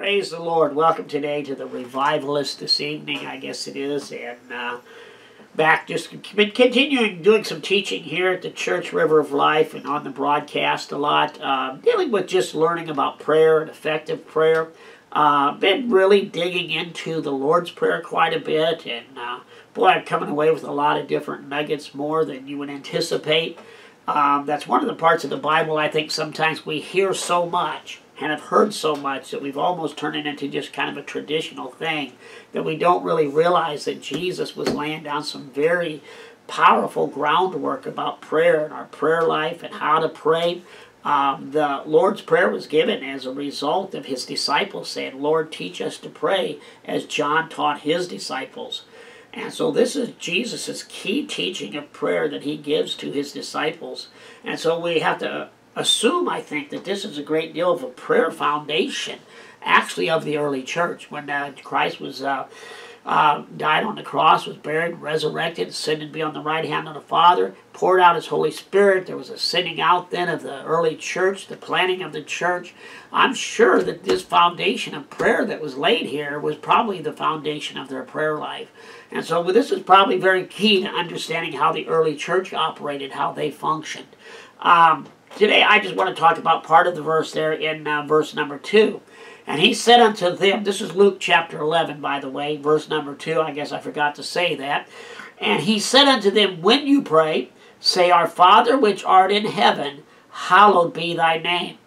Praise the Lord. Welcome today to the Revivalist this evening, I guess it is. And uh, back, just been continuing doing some teaching here at the Church River of Life and on the broadcast a lot, uh, dealing with just learning about prayer and effective prayer. Uh, been really digging into the Lord's Prayer quite a bit, and uh, boy, I'm coming away with a lot of different nuggets more than you would anticipate. Um, that's one of the parts of the Bible I think sometimes we hear so much and have heard so much that we've almost turned it into just kind of a traditional thing that we don't really realize that Jesus was laying down some very powerful groundwork about prayer and our prayer life and how to pray. Um, the Lord's Prayer was given as a result of his disciples saying, Lord, teach us to pray as John taught his disciples. And so this is Jesus' key teaching of prayer that he gives to his disciples. And so we have to assume, I think, that this is a great deal of a prayer foundation, actually, of the early church. When uh, Christ was uh, uh, died on the cross, was buried, resurrected, ascended be on the right hand of the Father, poured out His Holy Spirit. There was a sending out then of the early church, the planting of the church. I'm sure that this foundation of prayer that was laid here was probably the foundation of their prayer life. And so this is probably very key to understanding how the early church operated, how they functioned. Um, Today I just want to talk about part of the verse there in uh, verse number 2. And he said unto them, this is Luke chapter 11, by the way, verse number 2. I guess I forgot to say that. And he said unto them, When you pray, say, Our Father which art in heaven, hallowed be thy name.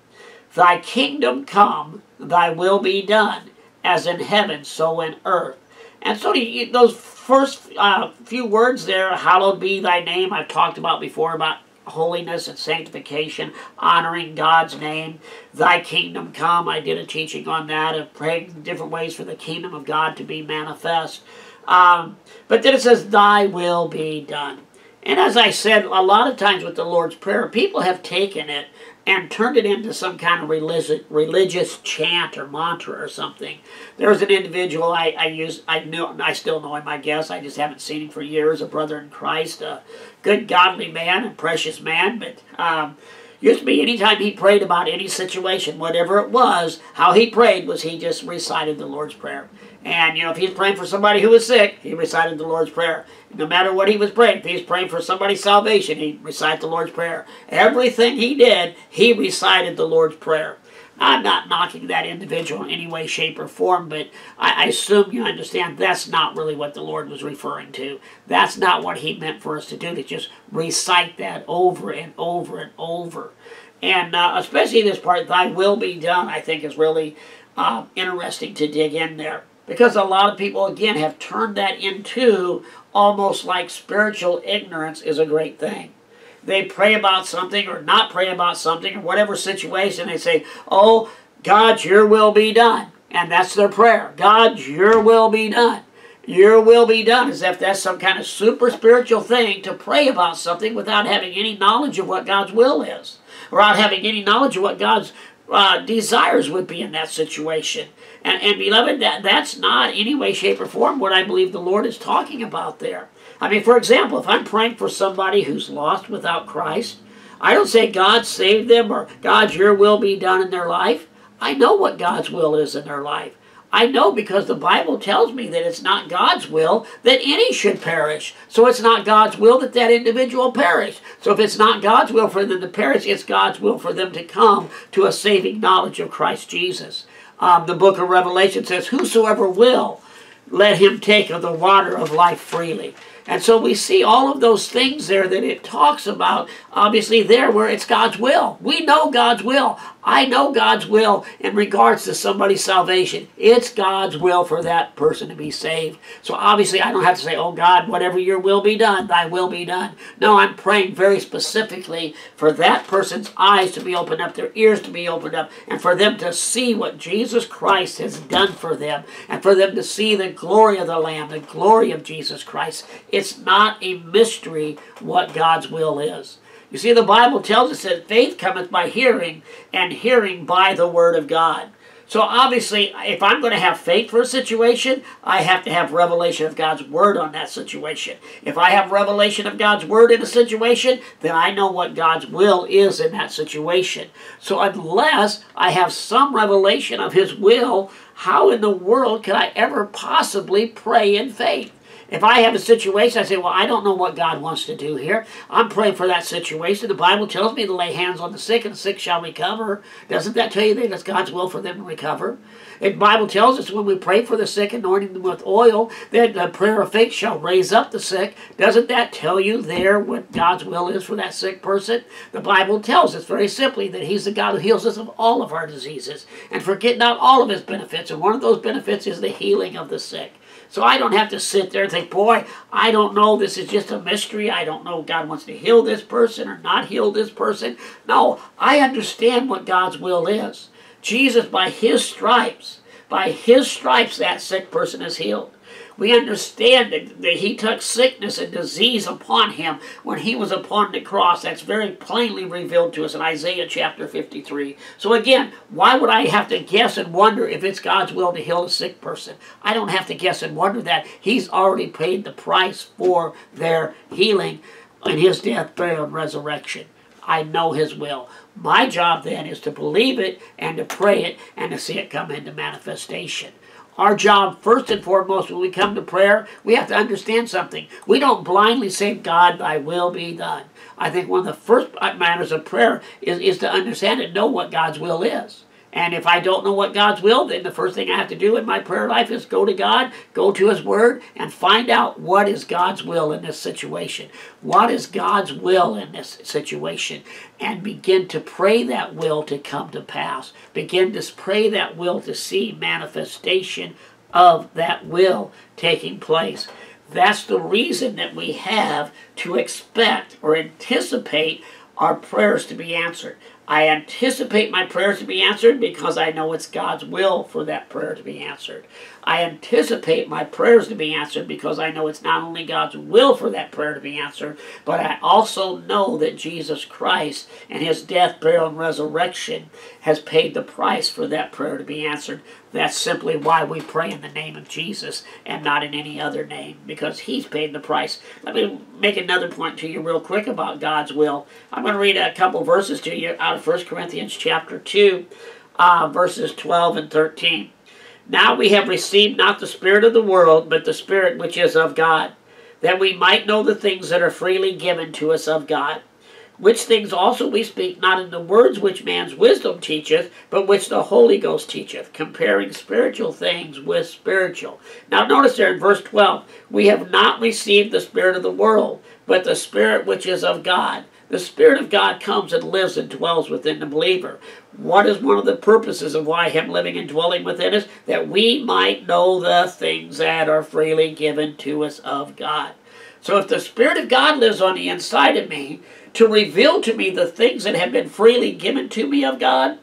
Thy kingdom come, thy will be done, as in heaven, so in earth. And so those first uh, few words there, hallowed be thy name, I've talked about before about holiness and sanctification, honoring God's name. Thy kingdom come. I did a teaching on that of praying different ways for the kingdom of God to be manifest. Um, but then it says, Thy will be done. And as I said, a lot of times with the Lord's Prayer, people have taken it and turned it into some kind of religious, religious chant or mantra or something. There was an individual I, I used, I knew, I still know him, I guess. I just haven't seen him for years, a brother in Christ, a good, godly man and precious man. But um, used to be anytime he prayed about any situation, whatever it was, how he prayed was he just recited the Lord's Prayer. And, you know, if he's praying for somebody who was sick, he recited the Lord's Prayer. No matter what he was praying, if he's praying for somebody's salvation, he recited the Lord's Prayer. Everything he did, he recited the Lord's Prayer. I'm not knocking that individual in any way, shape, or form, but I, assume you understand that's not really what the Lord was referring to. That's not what He meant for us to do, to just recite that over and over and over. And uh, especially this part, Thy will be done, I think is really uh, interesting to dig in there. Because a lot of people, again, have turned that into almost like spiritual ignorance is a great thing. They pray about something or not pray about something or whatever situation, they say, Oh, God, your will be done. And that's their prayer. God, your will be done. Your will be done, as if that's some kind of super spiritual thing to pray about something without having any knowledge of what God's will is, without having any knowledge of what God's uh, desires would be in that situation. And, and beloved, that, that's not any way, shape, or form what I believe the Lord is talking about there. I mean, for example, if I'm praying for somebody who's lost without Christ, I don't say God save them or God your will be done in their life. I know what God's will is in their life. I know because the Bible tells me that it's not God's will that any should perish. So it's not God's will that that individual perish. So if it's not God's will for them to perish, it's God's will for them to come to a saving knowledge of Christ Jesus. Um, the book of Revelation says, Whosoever will, let him take of the water of life freely. And so we see all of those things there that it talks about, obviously, there where it's God's will. We know God's will. I know God's will in regards to somebody's salvation. It's God's will for that person to be saved. So obviously, I don't have to say, oh God, whatever your will be done, thy will be done. No, I'm praying very specifically for that person's eyes to be opened up, their ears to be opened up, and for them to see what Jesus Christ has done for them, and for them to see the glory of the Lamb, the glory of Jesus Christ. It's not a mystery what God's will is. You see, the Bible tells us that faith cometh by hearing, and hearing by the Word of God. So obviously, if I'm going to have faith for a situation, I have to have revelation of God's word on that situation. If I have revelation of God's word in a situation, then I know what God's will is in that situation. So unless I have some revelation of his will, how in the world can I ever possibly pray in faith? If I have a situation, I say, well, I don't know what God wants to do here. I'm praying for that situation. The Bible tells me to lay hands on the sick and the sick shall recover. Doesn't that tell you that it's God's will for them to recover? The Bible tells us when we pray for the sick, anointing them with oil, that the prayer of faith shall raise up the sick. Doesn't that tell you there what God's will is for that sick person? The Bible tells us very simply that He's the God who heals us of all of our diseases and forget not all of His benefits. And one of those benefits is the healing of the sick. So I don't have to sit there and think, boy, I don't know. This is just a mystery. I don't know God wants to heal this person or not heal this person. No, I understand what God's will is. Jesus, by his stripes, by his stripes, that sick person is healed. We understand that, he took sickness and disease upon him when he was upon the cross. That's very plainly revealed to us in Isaiah chapter 53. So again, why would I have to guess and wonder if it's God's will to heal a sick person? I don't have to guess and wonder that. He's already paid the price for their healing in his death, burial, and resurrection. I know his will. My job then is to believe it and to pray it and to see it come into manifestation. Our job, first and foremost, when we come to prayer, we have to understand something. We don't blindly say, God, thy will be done. I think one of the first matters of prayer is, is to understand and know what God's will is. And if I don't know what God's will, then the first thing I have to do in my prayer life is go to God, go to His Word, and find out what is God's will in this situation. What is God's will in this situation? And begin to pray that will to come to pass. Begin to pray that will to see manifestation of that will taking place. That's the reason that we have to expect or anticipate our prayers to be answered. I anticipate my prayers to be answered because I know it's God's will for that prayer to be answered. I anticipate my prayers to be answered because I know it's not only God's will for that prayer to be answered, but I also know that Jesus Christ and his death, burial, and resurrection has paid the price for that prayer to be answered. That's simply why we pray in the name of Jesus and not in any other name, because he's paid the price. Let me make another point to you real quick about God's will. I'm going to read a couple verses to you out of 1 Corinthians chapter 2, uh, verses 12 and 13. Now we have received not the Spirit of the world, but the Spirit which is of God, that we might know the things that are freely given to us of God. Which things also we speak, not in the words which man's wisdom teacheth, but which the Holy Ghost teacheth, comparing spiritual things with spiritual. Now notice there in verse 12, we have not received the Spirit of the world, but the Spirit which is of God the Spirit of God comes and lives and dwells within the believer. What is one of the purposes of why Him living and dwelling within us? That we might know the things that are freely given to us of God. So if the Spirit of God lives on the inside of me to reveal to me the things that have been freely given to me of God,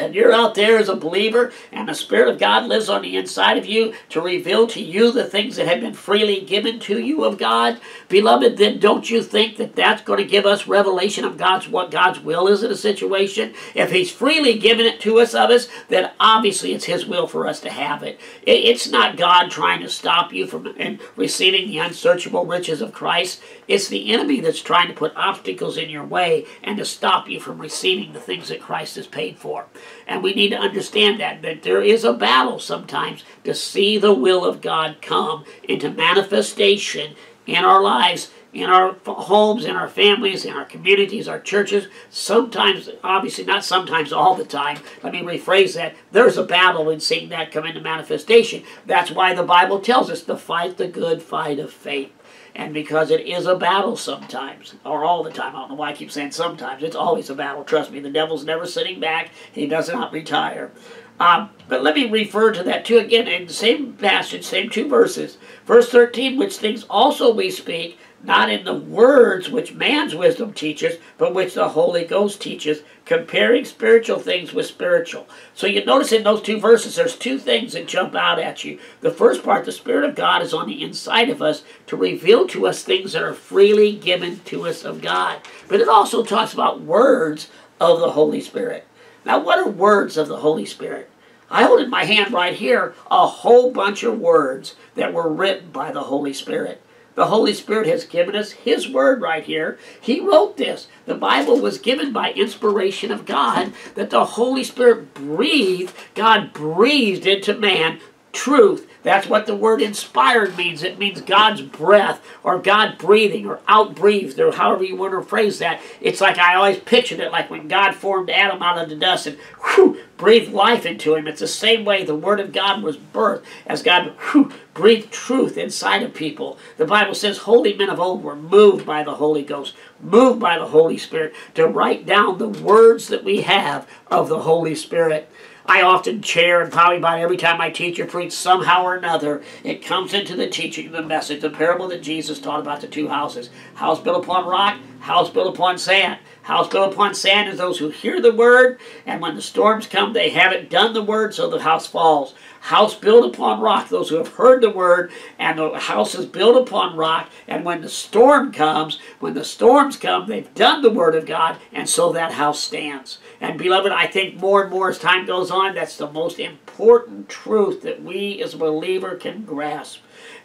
and you're out there as a believer, and the Spirit of God lives on the inside of you to reveal to you the things that have been freely given to you of God, beloved, then don't you think that that's going to give us revelation of God's what God's will is in a situation? If He's freely given it to us of us, then obviously it's His will for us to have it. It's not God trying to stop you from receiving the unsearchable riches of Christ. It's the enemy that's trying to put obstacles in your way and to stop you from receiving the things that Christ has paid for. And we need to understand that, that there is a battle sometimes to see the will of God come into manifestation in our lives, in our homes, in our families, in our communities, our churches. Sometimes, obviously not sometimes, all the time. Let me rephrase that. There's a battle in seeing that come into manifestation. That's why the Bible tells us to fight the good fight of faith. And because it is a battle sometimes, or all the time, I don't know why I keep saying sometimes, it's always a battle. Trust me, the devil's never sitting back, he does not retire. Um, but let me refer to that too again in the same passage, same two verses. Verse 13, which things also we speak, not in the words which man's wisdom teaches, but which the Holy Ghost teaches, comparing spiritual things with spiritual. So you notice in those two verses, there's two things that jump out at you. The first part, the Spirit of God is on the inside of us to reveal to us things that are freely given to us of God. But it also talks about words of the Holy Spirit. Now, what are words of the Holy Spirit? I hold in my hand right here a whole bunch of words that were written by the Holy Spirit. The Holy Spirit has given us His Word right here. He wrote this. The Bible was given by inspiration of God that the Holy Spirit breathed, God breathed into man truth that's what the word inspired means. It means God's breath or God breathing or outbreathed or however you want to phrase that. It's like I always pictured it like when God formed Adam out of the dust and whew, breathed life into him. It's the same way the word of God was birthed as God whew, breathed truth inside of people. The Bible says holy men of old were moved by the Holy Ghost, moved by the Holy Spirit to write down the words that we have of the Holy Spirit. I often share, and probably about every time I teach or preach, somehow or another, it comes into the teaching, the message, the parable that Jesus taught about the two houses. House built upon rock, house built upon sand. House built upon sand is those who hear the word, and when the storms come, they haven't done the word, so the house falls. House built upon rock, those who have heard the word, and the house is built upon rock, and when the storm comes, when the storms come, they've done the word of God, and so that house stands. And beloved, I think more and more as time goes on, that's the most important truth that we as a believer can grasp.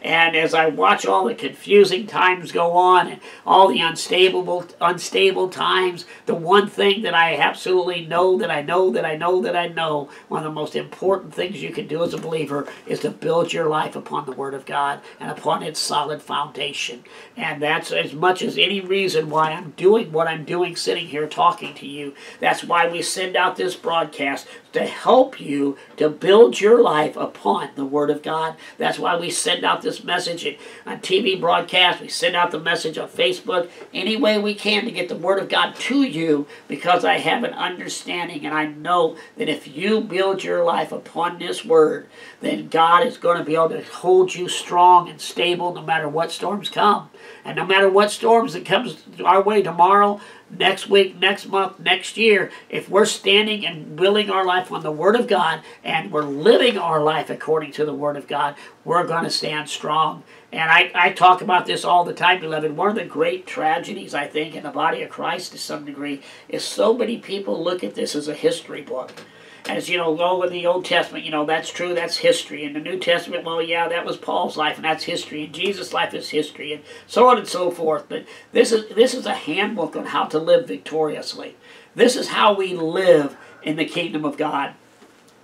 And as I watch all the confusing times go on and all the unstable unstable times, the one thing that I absolutely know that I know that I know that I know, one of the most important things you can do as a believer is to build your life upon the Word of God and upon its solid foundation. And that's as much as any reason why I'm doing what I'm doing sitting here talking to you. That's why we send out this broadcast to help you to build your life upon the Word of God. That's why we send out this message on TV broadcast. We send out the message on Facebook any way we can to get the Word of God to you because I have an understanding and I know that if you build your life upon this Word, then God is going to be able to hold you strong and stable no matter what storms come. And no matter what storms that comes our way tomorrow, next week, next month, next year, if we're standing and building our life on the Word of God and we're living our life according to the Word of God, we're going to stand strong. And I, I talk about this all the time, beloved. One of the great tragedies, I think, in the body of Christ to some degree is so many people look at this as a history book as you know, go in the Old Testament, you know, that's true, that's history. In the New Testament, well, yeah, that was Paul's life, and that's history. And Jesus' life is history, and so on and so forth. But this is this is a handbook on how to live victoriously. This is how we live in the kingdom of God.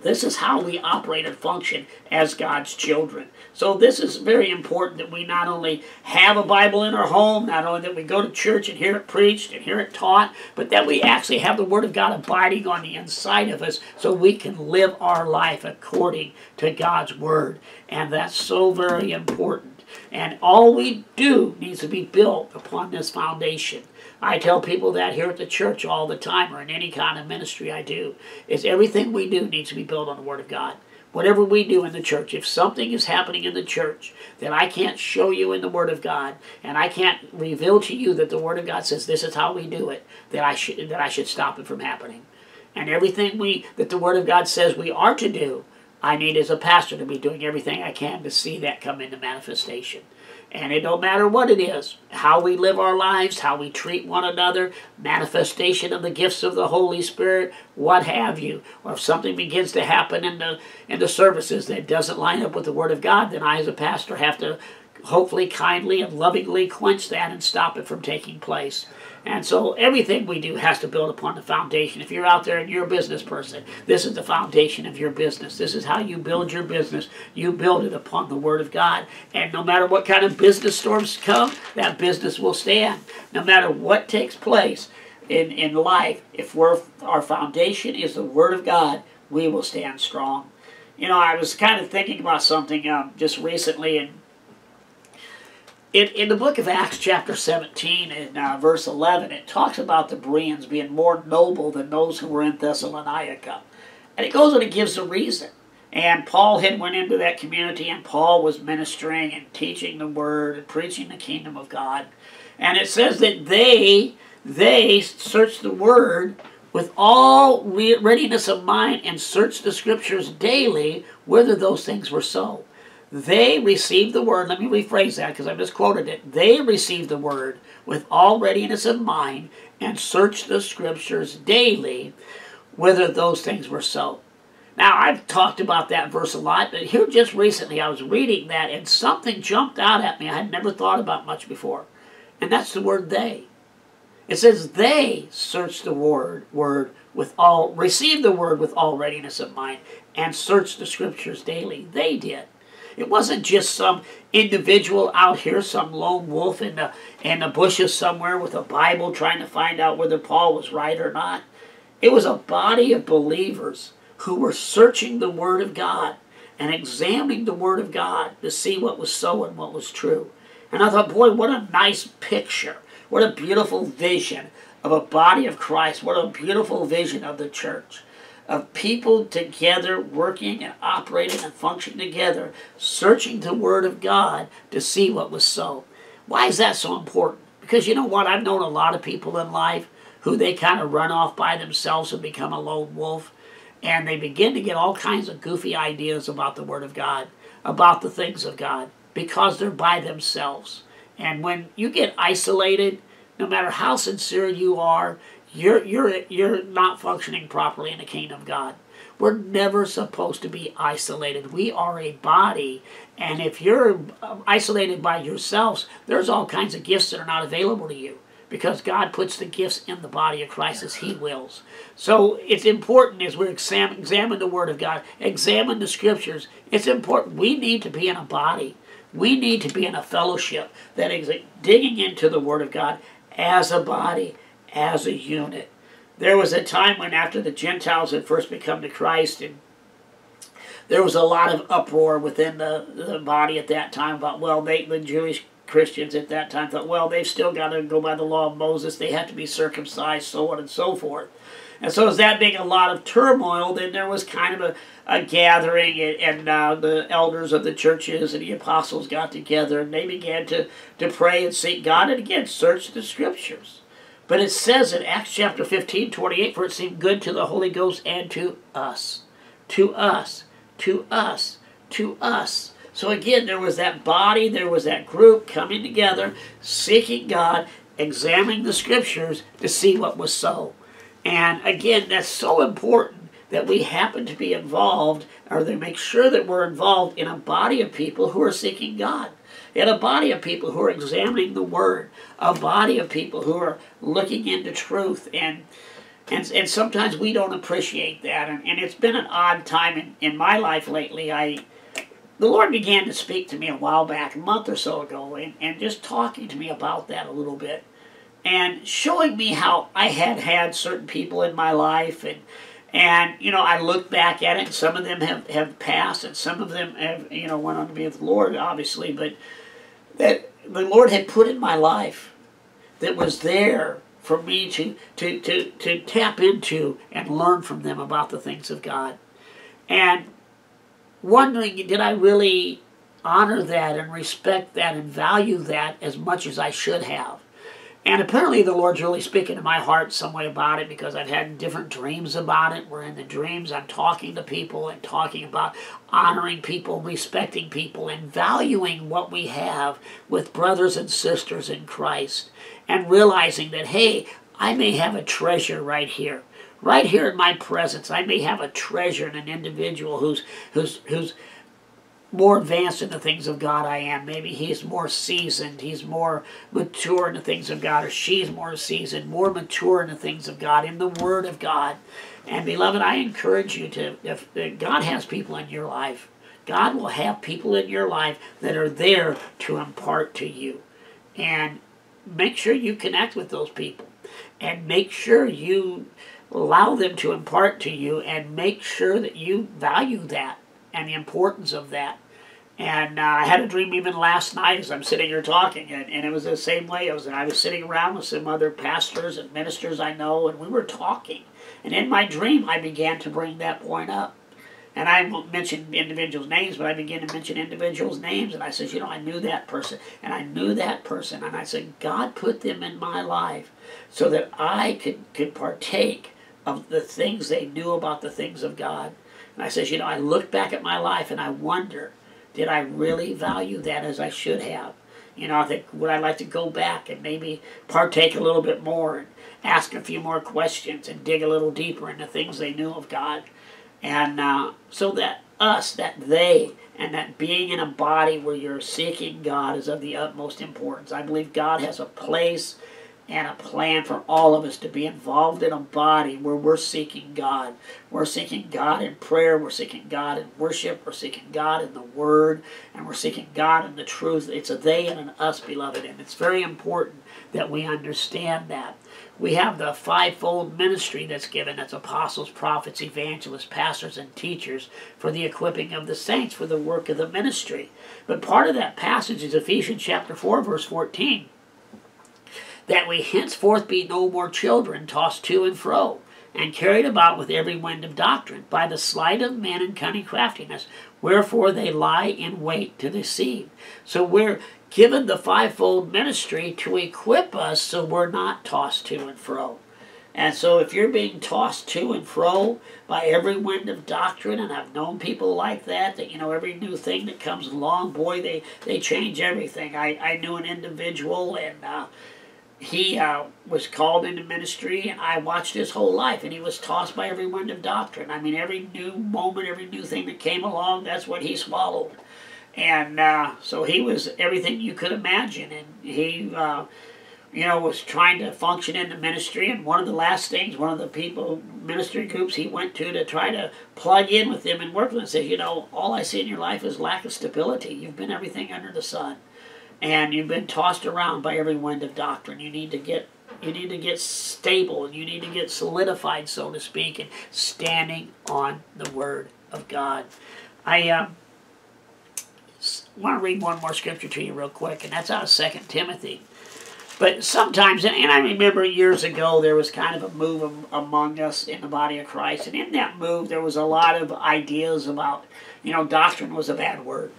This is how we operate and function as God's children. So this is very important that we not only have a Bible in our home, not only that we go to church and hear it preached and hear it taught, but that we actually have the Word of God abiding on the inside of us so we can live our life according to God's Word. And that's so very important. And all we do needs to be built upon this foundation. I tell people that here at the church all the time or in any kind of ministry I do, is everything we do needs to be built on the Word of God. Whatever we do in the church, if something is happening in the church that I can't show you in the Word of God, and I can't reveal to you that the Word of God says this is how we do it, that I should that I should stop it from happening. And everything we that the Word of God says we are to do, I need as a pastor to be doing everything I can to see that come into manifestation. And it don't matter what it is, how we live our lives, how we treat one another, manifestation of the gifts of the Holy Spirit, what have you. Or if something begins to happen in the in the services that doesn't line up with the Word of God, then I as a pastor have to hopefully kindly and lovingly quench that and stop it from taking place. And so everything we do has to build upon the foundation. If you're out there and you're a business person, this is the foundation of your business. This is how you build your business. You build it upon the Word of God. And no matter what kind of business storms come, that business will stand. No matter what takes place in, in life, if we're, our foundation is the Word of God, we will stand strong. You know, I was kind of thinking about something um, just recently, and in, in the book of Acts, chapter 17, and uh, verse 11, it talks about the Bereans being more noble than those who were in Thessalonica. And it goes and it gives a reason. And Paul had went into that community, and Paul was ministering and teaching the word and preaching the kingdom of God. And it says that they, they searched the word with all readiness of mind and searched the scriptures daily whether those things were so. They received the word, let me rephrase that because I misquoted it. They received the word with all readiness of mind and searched the scriptures daily whether those things were so. Now, I've talked about that verse a lot, but here just recently I was reading that and something jumped out at me I had never thought about much before. And that's the word they. It says they searched the word word with all receive the word with all readiness of mind and searched the scriptures daily. They did. It wasn't just some individual out here, some lone wolf in the in the bushes somewhere with a Bible trying to find out whether Paul was right or not. It was a body of believers who were searching the Word of God and examining the Word of God to see what was so and what was true. And I thought, boy, what a nice picture. What a beautiful vision of a body of Christ. What a beautiful vision of the church. Of people together working and operating and functioning together, searching the Word of God to see what was so. Why is that so important? Because you know what? I've known a lot of people in life who they kind of run off by themselves and become a lone wolf and they begin to get all kinds of goofy ideas about the Word of God, about the things of God, because they're by themselves. And when you get isolated, no matter how sincere you are, you're, you're, you're not functioning properly in the kingdom of God. We're never supposed to be isolated. We are a body, and if you're uh, isolated by yourselves, there's all kinds of gifts that are not available to you because God puts the gifts in the body of Christ as He wills. So it's important as we examine, examine the Word of God, examine the Scriptures. It's important. We need to be in a body. We need to be in a fellowship that is digging into the Word of God as a body, as a unit. There was a time when, after the Gentiles had first become to Christ, and there was a lot of uproar within the, the body at that time about, well, they, the Jewish Christians at that time thought, well, they've still got to go by the law of Moses. They have to be circumcised, so on and so forth. And so, as that being a lot of turmoil, then there was kind of a, a gathering, and, and uh, the elders of the churches and the apostles got together, and they began to, to pray and seek God, and again, search the scriptures. But it says in Acts chapter 15, 28, for it seemed good to the Holy Ghost and to us. To us. To us. To us so again, there was that body, there was that group coming together, seeking God, examining the scriptures to see what was so. And again, that's so important that we happen to be involved, or they make sure that we're involved in a body of people who are seeking God, a body of people who are examining the Word, a body of people who are looking into truth and and, and sometimes we don't appreciate that. And, and it's been an odd time in, in my life lately. I the Lord began to speak to me a while back, a month or so ago, and, and just talking to me about that a little bit. And showing me how I had had certain people in my life and and, you know, I look back at it, and some of them have, have passed, and some of them have, you know, went on to be with the Lord, obviously, but that the Lord had put in my life that was there for me to, to, to, to tap into and learn from them about the things of God. And wondering did I really honor that and respect that and value that as much as I should have. And apparently the Lord's really speaking to my heart some way about it because I've had different dreams about it. Where in the dreams I'm talking to people and talking about honoring people, respecting people, and valuing what we have with brothers and sisters in Christ. And realizing that, hey, I may have a treasure right here right here in my presence, I may have a treasure in an individual who's who's who's more advanced in the things of God I am. Maybe he's more seasoned, he's more mature in the things of God, or she's more seasoned, more mature in the things of God, in the Word of God. And beloved, I encourage you to, if, God has people in your life, God will have people in your life that are there to impart to you. And make sure you connect with those people. And make sure you allow them to impart to you and make sure that you value that and the importance of that. And uh, I had a dream even last night as I'm sitting here talking, and, and it was the same way. It was I was sitting around with some other pastors and ministers I know, and we were talking. And in my dream, I began to bring that point up. And I won't mention individuals' names, but I began to mention individuals' names. And I said, you know, I knew that person, and I knew that person. And I said, God put them in my life so that I could, could partake of the things they knew about the things of God. And I says, you know, I look back at my life and I wonder, did I really value that as I should have? You know, I think would I like to go back and maybe partake a little bit more and ask a few more questions and dig a little deeper into things they knew of God. And uh, so that us, that they, and that being in a body where you're seeking God is of the utmost importance. I believe God has a place and a plan for all of us to be involved in a body where we're seeking God. We're seeking God in prayer, we're seeking God in worship, we're seeking God in the Word, and we're seeking God in the truth. It's a they and an us, beloved, and it's very important that we understand that. We have the fivefold ministry that's given that's apostles, prophets, evangelists, pastors, and teachers for the equipping of the saints for the work of the ministry. But part of that passage is Ephesians chapter 4, verse 14 that we henceforth be no more children tossed to and fro, and carried about with every wind of doctrine, by the sleight of men and cunning craftiness, wherefore they lie in wait to deceive. So we're given the fivefold ministry to equip us so we're not tossed to and fro. And so if you're being tossed to and fro by every wind of doctrine, and I've known people like that, that, you know, every new thing that comes along, boy, they, they change everything. I, I knew an individual, and uh, he uh, was called into ministry, and I watched his whole life, and he was tossed by every wind of doctrine. I mean, every new moment, every new thing that came along, that's what he swallowed. And uh, so he was everything you could imagine, and he, uh, you know, was trying to function in the ministry. And one of the last things, one of the people, ministry groups he went to to try to plug in with them and work with them, says, you know, all I see in your life is lack of stability. You've been everything under the sun and you've been tossed around by every wind of doctrine. You need to get you need to get stable and you need to get solidified, so to speak, and standing on the Word of God. I uh, want to read one more scripture to you real quick, and that's out of Second Timothy. But sometimes, and I remember years ago, there was kind of a move among us in the body of Christ, and in that move, there was a lot of ideas about, you know, doctrine was a bad word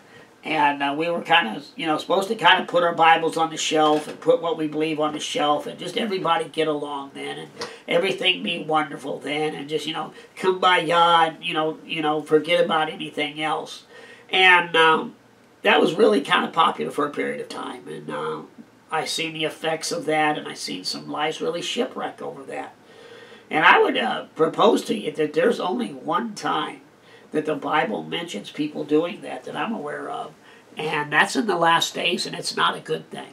and uh, we were kind of you know supposed to kind of put our bibles on the shelf and put what we believe on the shelf and just everybody get along then and everything be wonderful then and just you know come by and you know you know forget about anything else. And um, that was really kind of popular for a period of time and uh, i seen the effects of that and i seen some lives really shipwreck over that. And i would uh, propose to you that there's only one time that the Bible mentions people doing that that I'm aware of. And that's in the last days, and it's not a good thing.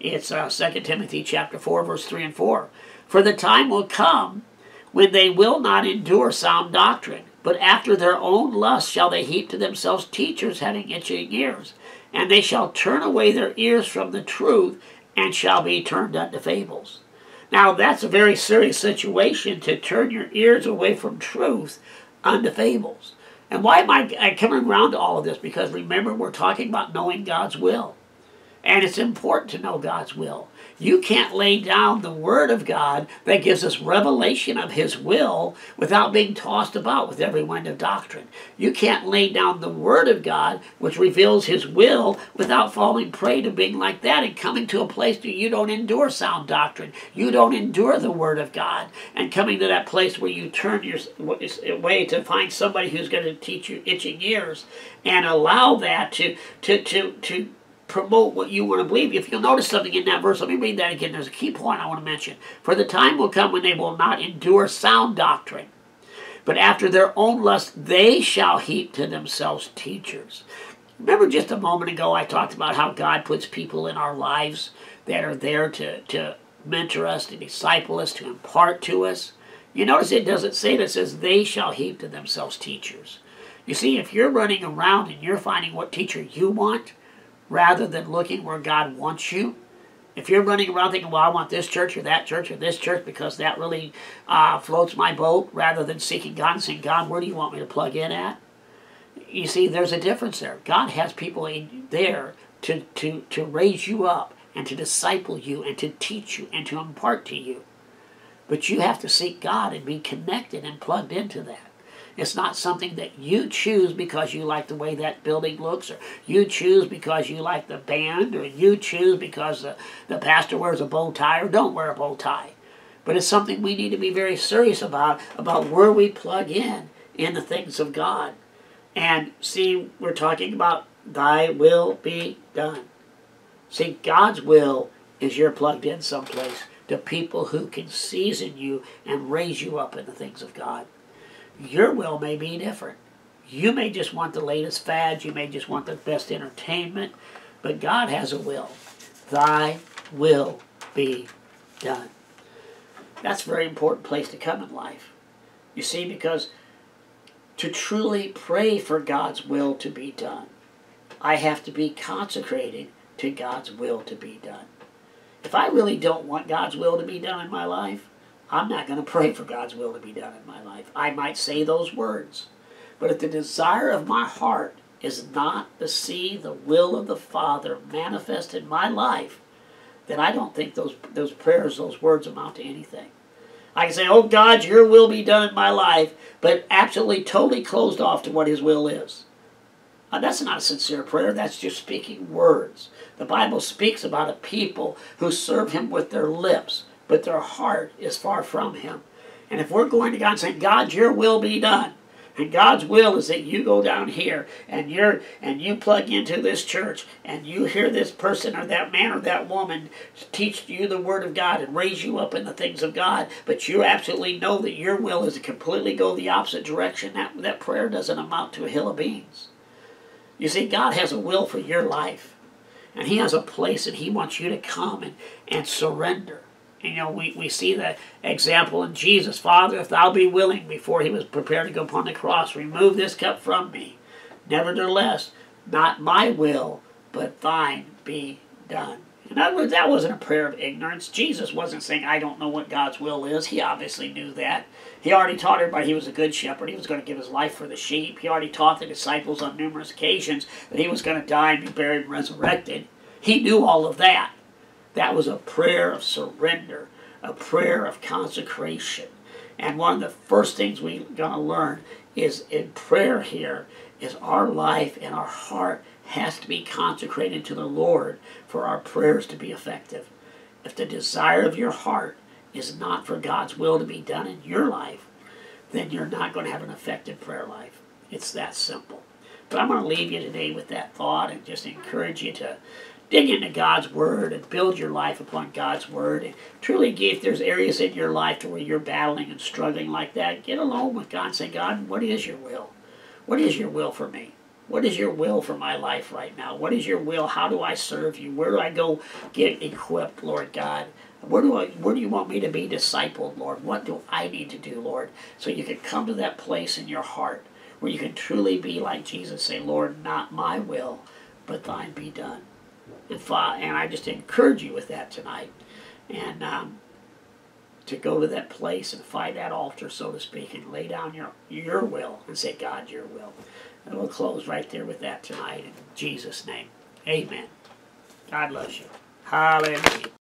It's uh, 2 Timothy chapter 4, verse 3 and 4. For the time will come when they will not endure sound doctrine, but after their own lust shall they heap to themselves teachers having itching ears, and they shall turn away their ears from the truth, and shall be turned unto fables. Now, that's a very serious situation to turn your ears away from truth unto fables. And why am I coming around to all of this? Because remember, we're talking about knowing God's will. And it's important to know God's will. You can't lay down the Word of God that gives us revelation of His will without being tossed about with every wind of doctrine. You can't lay down the Word of God which reveals His will without falling prey to being like that and coming to a place where you don't endure sound doctrine. You don't endure the Word of God and coming to that place where you turn your way to find somebody who's going to teach you itching ears and allow that to, to, to, to promote what you want to believe. If you'll notice something in that verse, let me read that again. There's a key point I want to mention. For the time will come when they will not endure sound doctrine, but after their own lust they shall heap to themselves teachers. Remember just a moment ago I talked about how God puts people in our lives that are there to, to mentor us, to disciple us, to impart to us. You notice it doesn't say that it says they shall heap to themselves teachers. You see, if you're running around and you're finding what teacher you want, rather than looking where God wants you. If you're running around thinking, well, I want this church or that church or this church because that really uh, floats my boat, rather than seeking God and saying, God, where do you want me to plug in at? You see, there's a difference there. God has people in there to, to, to raise you up and to disciple you and to teach you and to impart to you. But you have to seek God and be connected and plugged into that. It's not something that you choose because you like the way that building looks, or you choose because you like the band, or you choose because the, the pastor wears a bow tie or don't wear a bow tie. But it's something we need to be very serious about, about where we plug in in the things of God. And see, we're talking about thy will be done. See, God's will is you're plugged in someplace to people who can season you and raise you up in the things of God. Your will may be different. You may just want the latest fads, you may just want the best entertainment, but God has a will. Thy will be done. That's a very important place to come in life. You see, because to truly pray for God's will to be done, I have to be consecrated to God's will to be done. If I really don't want God's will to be done in my life, I'm not going to pray for God's will to be done in my life. I might say those words. But if the desire of my heart is not to see the will of the Father manifest in my life, then I don't think those, those prayers, those words amount to anything. I can say, Oh God, your will be done in my life, but absolutely totally closed off to what his will is. Now, that's not a sincere prayer, that's just speaking words. The Bible speaks about a people who serve him with their lips, but their heart is far from him. And if we're going to God and saying, God, your will be done, and God's will is that you go down here and you're and you plug into this church and you hear this person or that man or that woman teach you the word of God and raise you up in the things of God, but you absolutely know that your will is to completely go the opposite direction. That that prayer doesn't amount to a hill of beans. You see, God has a will for your life. And He has a place and He wants you to come and, and surrender. You know, we, we see the example in Jesus. Father, if thou be willing, before he was prepared to go upon the cross, remove this cup from me. Nevertheless, not my will, but thine be done. In other words, that wasn't a prayer of ignorance. Jesus wasn't saying, I don't know what God's will is. He obviously knew that. He already taught everybody he was a good shepherd. He was going to give his life for the sheep. He already taught the disciples on numerous occasions that he was going to die and be buried and resurrected. He knew all of that. That was a prayer of surrender, a prayer of consecration. And one of the first things we're going to learn is in prayer here is our life and our heart has to be consecrated to the Lord for our prayers to be effective. If the desire of your heart is not for God's will to be done in your life, then you're not going to have an effective prayer life. It's that simple. But I'm going to leave you today with that thought and just encourage you to dig into God's Word and build your life upon God's Word. Truly, if there's areas in your life to where you're battling and struggling like that, get alone with God and say, God, what is your will? What is your will for me? What is your will for my life right now? What is your will? How do I serve you? Where do I go get equipped, Lord God? Where do I where do you want me to be discipled, Lord? What do I need to do, Lord? So you can come to that place in your heart where you can truly be like Jesus, say, Lord, not my will, but thine be done. And, and I just encourage you with that tonight. And um, to go to that place and find that altar, so to speak, and lay down your, your will and say, God, your will. And we'll close right there with that tonight in Jesus' name. Amen. God bless you. Hallelujah.